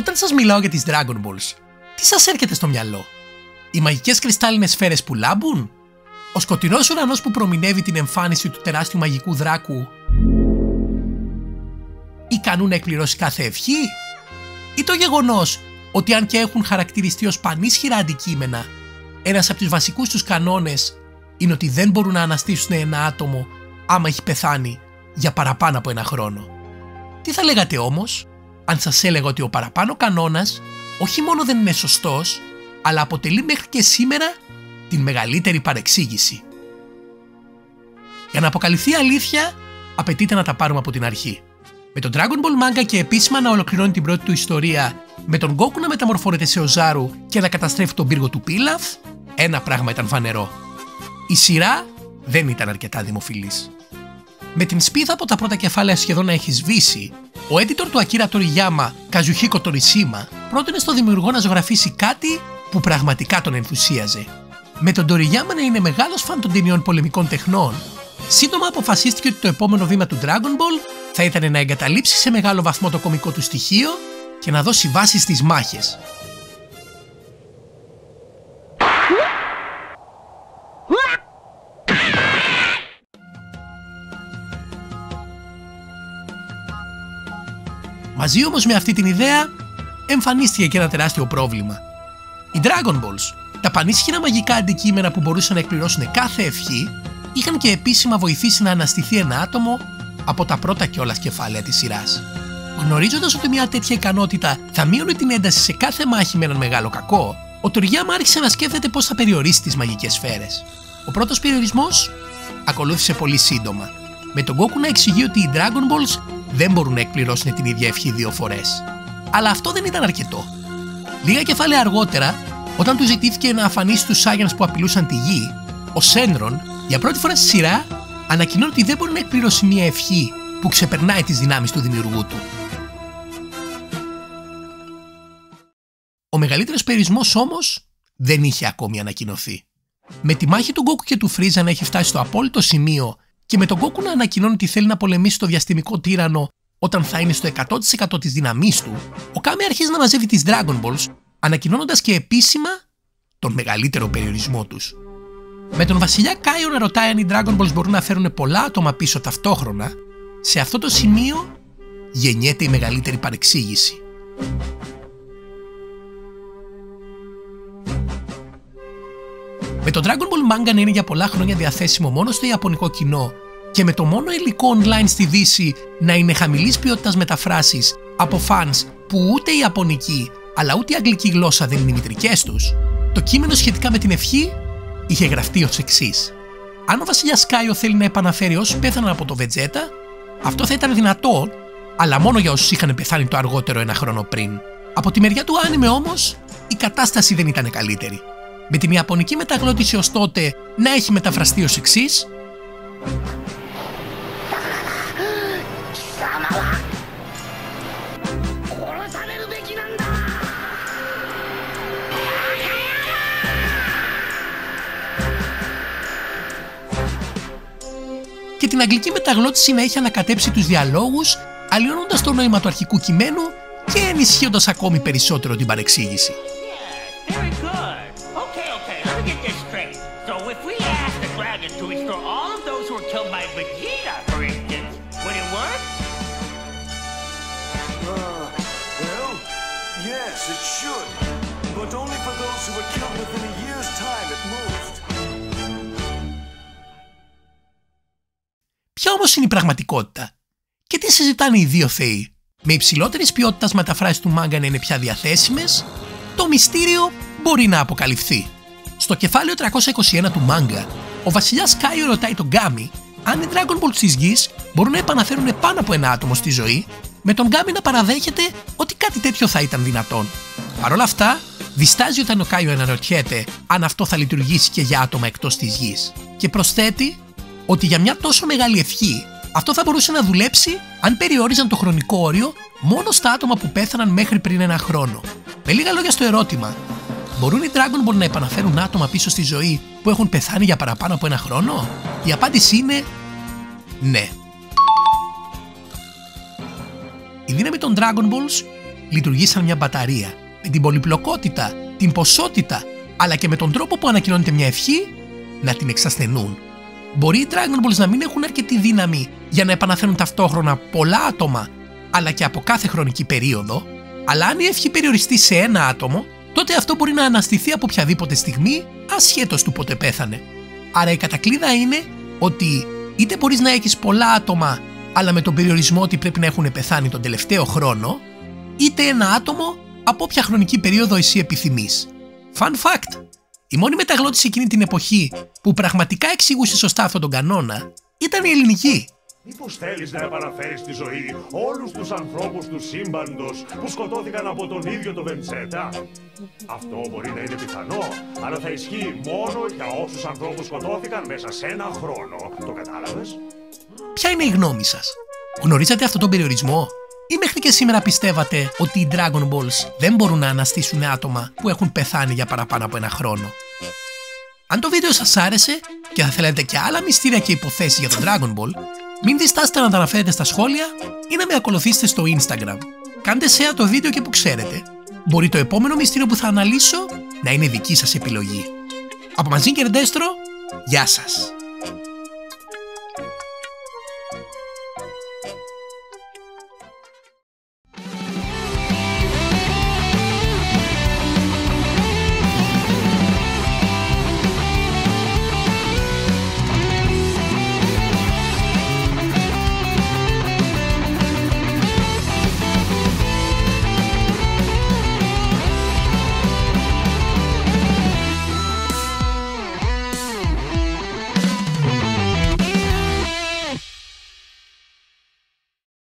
Όταν σας μιλάω για τις Dragon Balls, τι σας έρχεται στο μυαλό; Οι μαγικές κρυστάλλινες σφαίρες που λάμπουν; Ο σκοτεινός ουρανός που προμηνεύει την εμφάνιση του τεράστιου μαγικού δράκου; Ή κάνουν να εκπληρώσει κάθε ευχή; Ή το γεγονός ότι αν και έχουν χαρακτηριστεί ως πανίσχυρα αντικείμενα, ένας από τους βασικούς τους κανόνες είναι ότι δεν μπορούν να αναστήσουν ένα άτομο άμα έχει πεθάνει για παραπάνω από ένα χρόνο; Τι θα λέγατε όμως; Αν σας έλεγα ότι ο παραπάνω κανόνας όχι μόνο δεν είναι σωστός, αλλά αποτελεί μέχρι και σήμερα την μεγαλύτερη παρεξήγηση. Για να αποκαλυφθεί η αλήθεια, απαιτείται να τα πάρουμε από την αρχή. Με τον Dragon Ball Manga και επίσημα να ολοκληρώνει την πρώτη του ιστορία, με τον Goku να μεταμορφώνεται σε Οζάρου και να καταστρέφει τον πύργο του Πίλαφ, ένα πράγμα ήταν φανερό. Η σειρά δεν ήταν αρκετά δημοφιλής. Με την σπίδα από τα πρώτα κεφάλαια σχεδόν να έχεις σβήσει, ο editor του Akira Toriyama, Kazuhiko Torishima, πρότεινε στο δημιουργό να ζωγραφίσει κάτι που πραγματικά τον ενθουσίαζε. Με τον Toriyama να είναι μεγάλος φαν των ταινιών πολεμικών τεχνών, σύντομα αποφασίστηκε ότι το επόμενο βήμα του Dragon Ball θα ήταν να εγκαταλείψει σε μεγάλο βαθμό το κομικό του στοιχείο και να δώσει βάση στις μάχες. Μαζί όμως με αυτή την ιδέα εμφανίστηκε και ένα τεράστιο πρόβλημα. Οι Dragon Balls, τα πανίσχυρα μαγικά αντικείμενα που μπορούσαν να εκπληρώσουν κάθε ευχή, είχαν και επίσημα βοηθήσει να αναστηθεί ένα άτομο από τα πρώτα κιόλας κεφάλαια της σειράς. Γνωρίζοντας ότι μια τέτοια ικανότητα θα μείωνε την ένταση σε κάθε μάχη με έναν μεγάλο κακό, ο Τουριάμα άρχισε να σκέφτεται πώς θα περιορίσει τις μαγικές σφαίρες. Ο πρώτος περιορισμός ακολούθησε πολύ σύντομα, με τον Goku να εξηγεί ότι οι Dragon Balls δεν μπορούν να εκπληρώσουν την ίδια ευχή δύο φορές. Αλλά αυτό δεν ήταν αρκετό. Λίγα κεφάλαια αργότερα, όταν του ζητήθηκε να αφανίσει του Σάγιανς που απειλούσαν τη γη, ο Σένρον για πρώτη φορά στη σειρά ανακοινώνει ότι δεν μπορεί να εκπληρώσει μια ευχή που ξεπερνάει τις δυνάμεις του δημιουργού του. Ο μεγαλύτερος περιορισμός όμως δεν είχε ακόμη ανακοινωθεί. Με τη μάχη του Γκόκου και του Φρίζα να έχει φτάσει στο απόλυτο σημείο και με τον Γκόκου να ανακοινώνει ότι θέλει να πολεμήσει το διαστημικό τύρανο όταν θα είναι στο 100% της δύναμή του, ο Κάμε αρχίζει να μαζεύει τις Dragon Balls, ανακοινώνοντας και επίσημα τον μεγαλύτερο περιορισμό τους. Με τον βασιλιά Κάιο να ρωτάει αν οι Dragon Balls μπορούν να φέρουν πολλά άτομα πίσω ταυτόχρονα, σε αυτό το σημείο γεννιέται η μεγαλύτερη παρεξήγηση. Με το Dragon Ball Manga να είναι για πολλά χρόνια διαθέσιμο μόνο στο Ιαπωνικό κοινό και με το μόνο υλικό online στη Δύση να είναι χαμηλής ποιότητας μεταφράσεις από fans που ούτε η Ιαπωνική αλλά ούτε η Αγγλική γλώσσα δεν είναι οι μητρικές τους, το κείμενο σχετικά με την ευχή είχε γραφτεί ως εξής. Αν ο βασιλιάς Κάιο θέλει να επαναφέρει όσους πέθαναν από το Βετζέτα, αυτό θα ήταν δυνατό, αλλά μόνο για όσους είχαν πεθάνει το αργότερο ένα χρόνο πριν. Από τη μεριά του άνιμε όμως, η κατάσταση δεν ήταν καλύτερη με την Ιαπωνική μεταγλώτηση ως τότε να έχει μεταφραστεί ως εξής και την αγγλική μεταγλώτηση να έχει ανακατέψει τους διαλόγους αλλοιώνοντας το νόημα του αρχικού κειμένου και ενισχύοντας ακόμη περισσότερο την παρεξήγηση. Ποια όμως είναι η πραγματικότητα; Και τι συζητάνε οι δύο θεοί; Με υψηλότερης ποιότητας μεταφράσεις του μάγκα να είναι πια διαθέσιμες, το μυστήριο μπορεί να αποκαλυφθεί. Στο κεφάλαιο 321 του μάγκα, ο βασιλιάς Κάιο ρωτάει τον Γκάμι αν οι Dragon Ball της γης μπορούν να επαναφέρουν πάνω από ένα άτομο στη ζωή, με τον Γκάμι να παραδέχεται ότι κάτι τέτοιο θα ήταν δυνατόν. Παρ' όλα αυτά, διστάζει όταν ο Κάιο αναρωτιέται αν αυτό θα λειτουργήσει και για άτομα εκτός της γης. Και προσθέτει ότι για μια τόσο μεγάλη ευχή αυτό θα μπορούσε να δουλέψει αν περιόριζαν το χρονικό όριο μόνο στα άτομα που πέθαναν μέχρι πριν ένα χρόνο. Με λίγα λόγια στο ερώτημα, μπορούν οι Dragon Ball να επαναφέρουν άτομα πίσω στη ζωή που έχουν πεθάνει για παραπάνω από ένα χρόνο; Η απάντηση είναι ναι. Η δύναμη των Dragon Balls λειτουργεί σαν μια μπαταρία. Με την πολυπλοκότητα, την ποσότητα, αλλά και με τον τρόπο που ανακοινώνεται μια ευχή, να την εξασθενούν. Μπορεί οι Dragon Balls να μην έχουν αρκετή δύναμη για να επαναφέρουν ταυτόχρονα πολλά άτομα, αλλά και από κάθε χρονική περίοδο, αλλά αν η ευχή περιοριστεί σε ένα άτομο, τότε αυτό μπορεί να αναστηθεί από οποιαδήποτε στιγμή, ασχέτως του πότε πέθανε. Άρα η κατακλείδα είναι ότι είτε μπορείς να έχεις πολλά άτομα, αλλά με τον περιορισμό ότι πρέπει να έχουν πεθάνει τον τελευταίο χρόνο, είτε ένα άτομο από όποια χρονική περίοδο εσύ επιθυμείς. Fun fact! Η μόνη μεταγλώτηση εκείνη την εποχή που πραγματικά εξηγούσε σωστά αυτόν τον κανόνα ήταν η ελληνική. Μήπως θέλεις να επαναφέρεις στη ζωή όλους τους ανθρώπους του σύμπαντος που σκοτώθηκαν από τον ίδιο τον Βεντσέτα. Αυτό μπορεί να είναι πιθανό, αλλά θα ισχύει μόνο για όσους ανθρώπους σκοτώθηκαν μέσα σε ένα χρόνο. Το κατάλαβες; Ποια είναι η γνώμη σας, Γνωρίζατε αυτόν τον περιορισμό, ή μέχρι και σήμερα πιστεύατε ότι οι Dragon Balls δεν μπορούν να αναστήσουν άτομα που έχουν πεθάνει για παραπάνω από ένα χρόνο; Αν το βίντεο σας άρεσε και θα θέλετε και άλλα μυστήρια και υποθέσεις για τον Dragon Ball, μην διστάσετε να τα αναφέρετε στα σχόλια ή να με ακολουθήσετε στο Instagram. Κάντε share το βίντεο και που ξέρετε. Μπορεί το επόμενο μυστήριο που θα αναλύσω να είναι δική σας επιλογή. Από μαζί και Ρεντέστρο, γεια σας!